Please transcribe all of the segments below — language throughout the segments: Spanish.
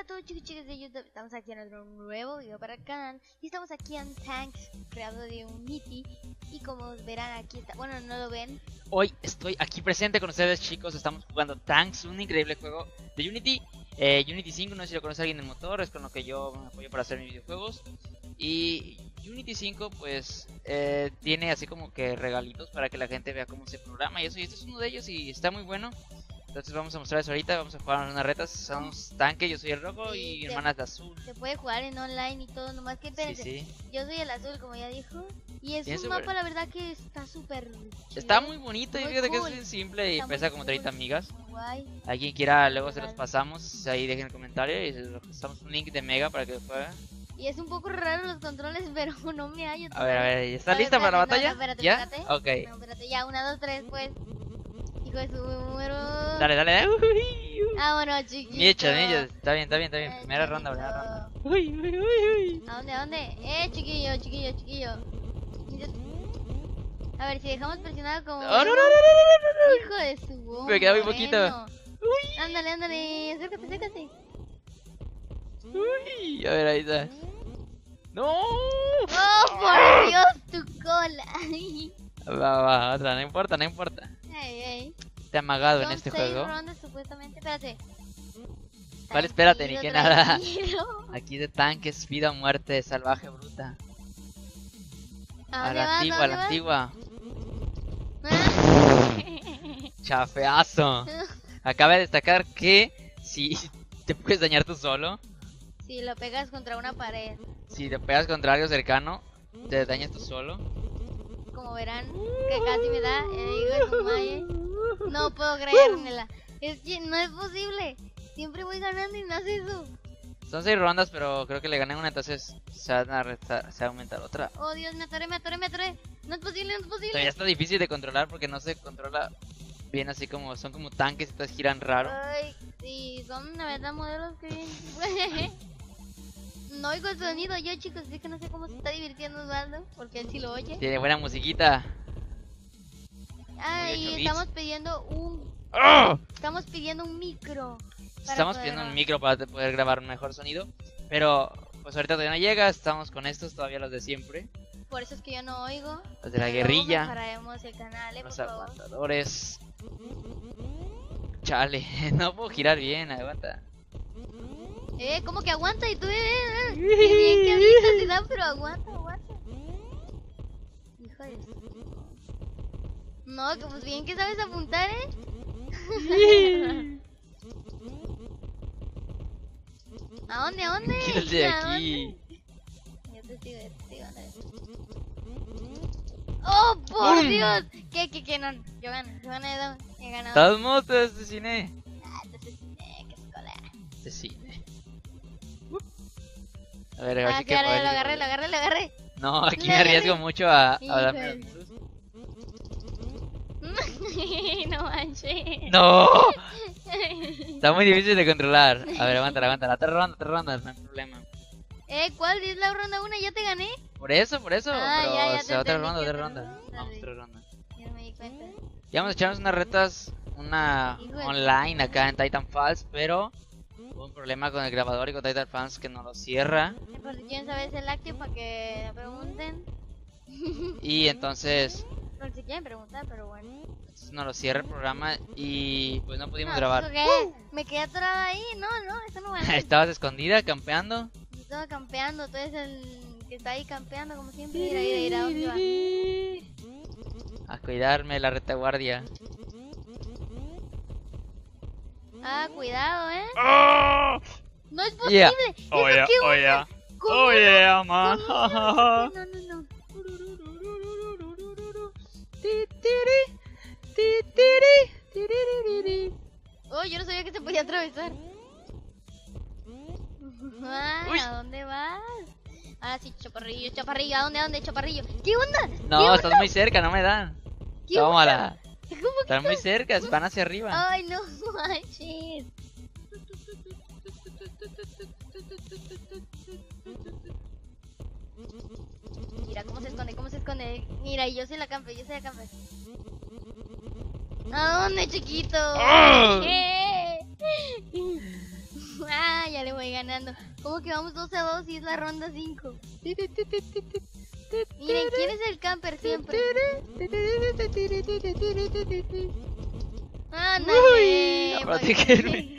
Hola a todos chicos y chicas de YouTube, estamos aquí en otro nuevo video para el canal. Y estamos aquí en Tanks, creado de Unity y como verán aquí está, bueno no lo ven. Hoy estoy aquí presente con ustedes chicos, estamos jugando Tanks, un increíble juego de Unity. Eh, Unity 5, no sé si lo conoce alguien del motor, es con lo que yo me apoyo para hacer mis videojuegos. Y Unity 5 pues eh, tiene así como que regalitos para que la gente vea cómo se programa y eso. Y este es uno de ellos y está muy bueno entonces vamos a mostrarles ahorita, vamos a jugar unas retas, somos tanque, yo soy el rojo y mi hermana es la azul. Se puede jugar en online y todo, nomás que espérense, Sí, sí. yo soy el azul como ya dijo y es un mapa la verdad que está súper Está muy bonito y Muy fíjate que es bien simple y Está pesa como 30 cool. amigas. guay. Alguien quiera, luego se los pasamos, ahí dejen el comentario y se los pasamos un link de Mega para que lo jueguen. Y es un poco raro los controles, pero no me hallo. A ver, a ver, ¿está A ver, lista para la batalla? no, espérate, ¿Ya? espérate. Ok. No, espérate, ya, una, dos, tres, pues. Hijo de su. Dale, dale, dale. Uy, uy. Ah, bueno, chiquito. Está bien, está bien, está bien. Eh, Primera ronda, primera ronda. Uy, uy, uy, uy. ¿A dónde, a dónde? Eh, chiquillo, chiquillo, chiquillo. A ver, si dejamos presionado como... Oh, no, no, no, no, no, no, Hijo de su voz. Me queda muy poquito. Uy. Ándale, ándale, acércate, acércate. Uy, a ver, ahí está. ¡No! Oh, por Dios, tu cola. Va, va, otra, no importa, no importa. Ey, ey. Te he amagado en este seis juego. rondas, supuestamente. Espérate. Vale, espérate, ni que nada. Aquí de tanques, vida o muerte, salvaje bruta. ¿A la vas? antigua, ¿A la antigua. Chafeazo. Acaba de destacar que si te puedes dañar tú solo, Si lo pegas contra una pared, si te pegas contra algo cercano, te dañas tú solo. Como verán, que casi me da el hijo de. No puedo creérmela. Es que no es posible. Siempre voy ganando y no hace eso. Son seis rondas, pero creo que le gané una, entonces se va a, restar- se va a aumentar otra. Oh Dios, me atoré, me atoré, me atoré. No es posible, no es Todavía posible. está difícil de controlar porque no se controla bien así como son como tanques y entonces giran raro. Ay, sí, son la verdad modelos que. No oigo el sonido yo, chicos, así que no sé cómo se está divirtiendo Osvaldo, porque él sí lo oye. Tiene buena musiquita. Ah, y estamos pidiendo un ¡Ah! estamos pidiendo un micro. Estamos pidiendo un micro para poder grabar un mejor sonido. Pero pues ahorita todavía no llega, estamos con estos todavía los de siempre. Por eso es que yo no oigo. Los de la guerrilla, Mejoraremos el canal, eh, por los favor. aguantadores. Chale, no puedo girar bien, aguanta. Eh, ¿cómo que aguanta? Y tú, eh, eh, qué bien que avisas, y da, pero aguanta, aguanta. Hijo de No, que pues bien que sabes apuntar, eh. ¿A dónde, a dónde? Quítate de ¿A aquí. Yo te sigo, yo te sigo. ¡Oh, por ¡Bum! Dios! ¿Qué, qué, qué? No, yo gano, yo gané, he ganado. todos modos te asesiné. Ah, eh, qué escola. Asesine. A ver, a ver Ah, que puedo- lo agarré, lo agarré, lo agarré. No, aquí me arriesgo agarré. mucho a, a darme no manches. ¡No! Está muy difícil de controlar. A ver, aguanta, aguanta. La otra ronda, otra ronda, no hay problema. Eh, ¿cuál es la ronda 1? ¿Ya te gané? Por eso, por eso. Ah, pero, ya, ya o te sea, otra ronda, otra ronda. Vamos, otra ronda. Ya no me di cuenta. Ya vamos a echarnos unas retas, una Hijo online acá en Titan Falls, pero hubo un problema con el grabador y con Titan Falls que no lo cierra. Por si quieren saber el lácteo para que me pregunten. Y entonces, Por si quieren preguntar, pero bueno. entonces no lo cierra el programa y pues no pudimos No, grabar. ¿eso qué es? Me quedé atorada ahí. No, no, eso no vale. Estabas escondida, campeando. Estaba campeando. Tú eres el que está ahí campeando como siempre. Mira, mira, mira. ¿dónde va? A cuidarme la retaguardia. Ah, cuidado, ¿eh? ¡Oh! No es posible. Yeah. ¿Eso Oh yeah, oh yeah. ¿Cómo Oh yeah, man. No, no, no. Oh, yo no sabía que se podía atravesar. Ah. ¿A dónde vas? Ah, sí, chaparrillo, chaparrillo. ¿A dónde, a dónde, chaparrillo? ¿Qué onda? ¿Qué No, onda? estás muy cerca, no me dan. ¿Qué Tómala. ¿Cómo que Están muy cerca, van hacia arriba. Ay, no manches. Mira cómo se esconde, cómo se esconde. Mira, yo soy la campe, yo soy la campe. ¿A dónde, chiquito? ¡Ah! ¿Qué? Ay, Ya le voy ganando. ¿Cómo que vamos 2 a 2 y es la ronda 5? Miren, ¿quién es el camper siempre? Ándale. Protegerme.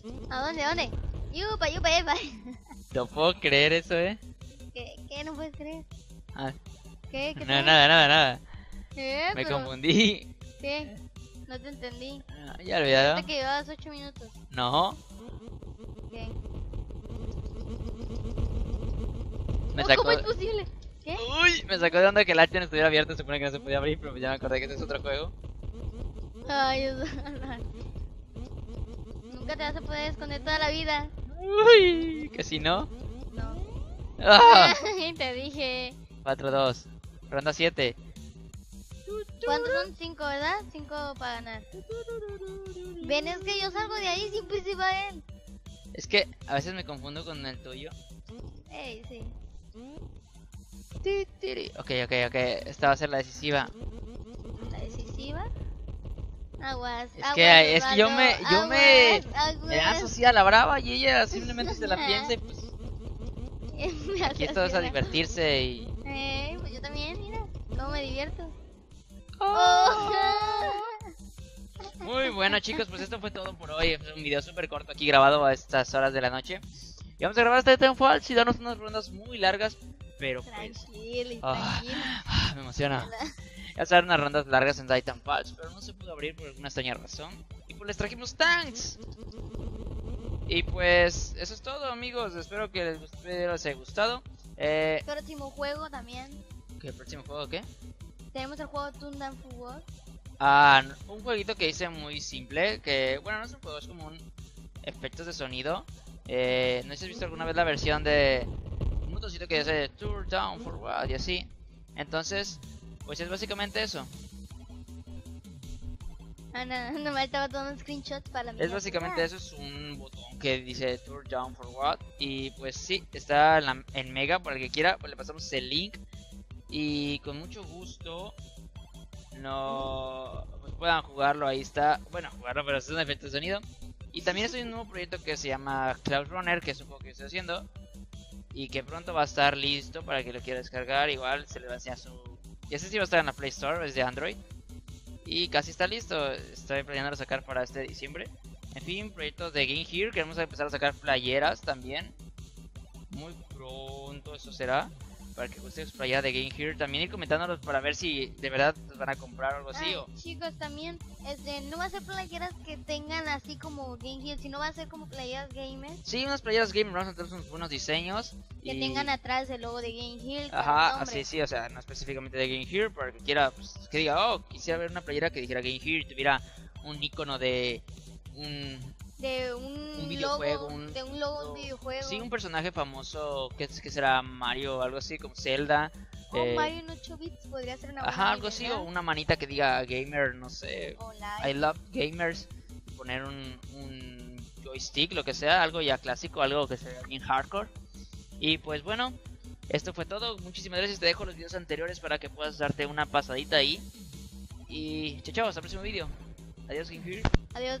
¿A dónde, dónde? Yupa, yupa, yupa. No puedo creer eso, eh. ¿Qué, ¿Qué? ¿No puedes creer? Ah, ¿Qué? ¿Qué no, nada, nada, nada. ¿Qué? Me Pero- confundí. ¿Qué? No te entendí. Ah, Ya olvidado. Hasta que llevabas 8 minutos. No, ¿Qué? me Oh, sacó. ¿Cómo es posible? ¿Qué? Uy, me sacó de onda que el Action estuviera abierto. Se supone que no se podía abrir, pero ya me acordé que ese es otro juego. Ay, Dios. Nunca te vas a poder esconder toda la vida. Uy, que si no. No. Ah, te dije. 4-2. Ronda 7. ¿Cuántos son? 5, ¿verdad? 5 para ganar. Ven, es que yo salgo de ahí, siempre se va él. Es que a veces me confundo con el tuyo. Ey, sí. Ok, ok, ok. Esta va a ser la decisiva. La decisiva. Aguas. Es aguas, que- es que yo me- yo me- aguas, Me aguas. asocia a la brava y ella simplemente se la piensa y pues Me aquí esto es a divertirse y... Eh, pues yo también, mira. Cómo me divierto. Oh. Oh. Muy bueno chicos, pues esto fue todo por hoy. Es un video súper corto aquí grabado a estas horas de la noche. Y vamos a grabar este Titanfall y darnos unas rondas muy largas, pero pues... Tranquilo, Ah. ah, me emociona. Ya a dar unas rondas largas en Titanfall, pero no se pudo abrir por alguna extraña razón. Y pues les trajimos tanks. Y pues eso es todo amigos, espero que les, espero les haya gustado. Eh, Próximo juego también. ¿Qué próximo juego qué? Tenemos el juego Tundam Football. Ah, un jueguito que hice muy simple, que bueno, no es un juego, es como un efectos de sonido. Eh, no sé si has visto alguna vez la versión de un botoncito que dice Tour Down Forward y así. Entonces, pues es básicamente eso. Ah, no, nomás estaba tomando screenshots para la Es básicamente eso, es un botón que dice Tour Down Forward. Y pues sí, está en, la- en Mega, para el que quiera, pues le pasamos el link. Y con mucho gusto no pues puedan jugarlo, ahí está. Bueno, jugarlo, pero es un efecto de sonido. Y también estoy en un nuevo proyecto que se llama Cloud Runner, que es un juego que estoy haciendo. Y que pronto va a estar listo para que lo quiera descargar. Igual se le va a enseñar su. Ya sé si va a estar en la Play Store, es de Android. Y casi está listo. Estoy planeando sacar para este diciembre. En fin, proyectos de Game Here. Queremos empezar a sacar playeras también. Muy pronto eso será. Para que ustedes playera de Game Here. También ir comentándolos para ver si de verdad los van a comprar algo así. Ah, o- chicos, también este, no va a ser playeras que tengan así como Game Gear, sino va a ser como playeras gamers Sí, unas playeras Game Vamos a tener unos buenos diseños. que y- tengan atrás el logo de Game el Ajá, así sí, o sea, no específicamente de Game Here, para que quiera, pues, que diga, oh, quisiera ver una playera que dijera Game Here y tuviera un icono de un De un, un videojuego, logo, un- de un logo un videojuego. Sí, un personaje famoso que, es- que será Mario o algo así, como Zelda. o eh, Mario en 8 bits podría ser una buena Ajá, algo así, o una manita que diga Gamer, no sé, I love gamers. Poner un, un joystick, lo que sea, algo ya clásico, algo que sea bien hardcore. Y pues bueno, esto fue todo. Muchísimas gracias. Te dejo los videos anteriores para que puedas darte una pasadita ahí. Y chao, chao, hasta el próximo video. Adiós, Here. Adiós.